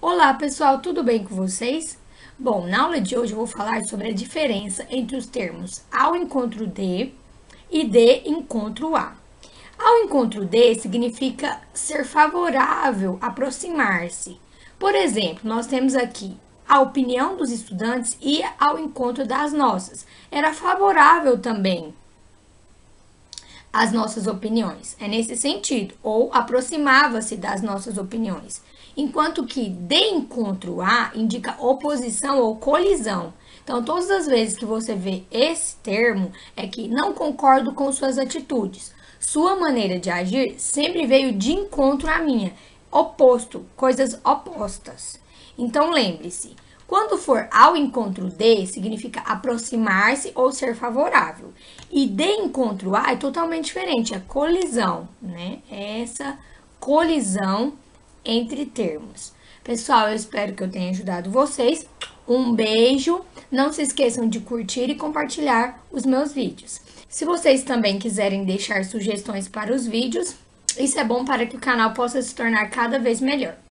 Olá pessoal, tudo bem com vocês? Bom, na aula de hoje eu vou falar sobre a diferença entre os termos ao encontro de e de encontro a. Ao encontro de significa ser favorável, aproximar-se. Por exemplo, nós temos aqui a opinião dos estudantes ia ao encontro das nossas. Era favorável também às nossas opiniões. É nesse sentido, ou aproximava-se das nossas opiniões enquanto que de encontro a indica oposição ou colisão. Então, todas as vezes que você vê esse termo, é que não concordo com suas atitudes. Sua maneira de agir sempre veio de encontro à minha, oposto, coisas opostas. Então, lembre-se, quando for ao encontro de, significa aproximar-se ou ser favorável. E de encontro a é totalmente diferente, é colisão, né? É essa colisão entre termos. Pessoal, eu espero que eu tenha ajudado vocês. Um beijo. Não se esqueçam de curtir e compartilhar os meus vídeos. Se vocês também quiserem deixar sugestões para os vídeos, isso é bom para que o canal possa se tornar cada vez melhor.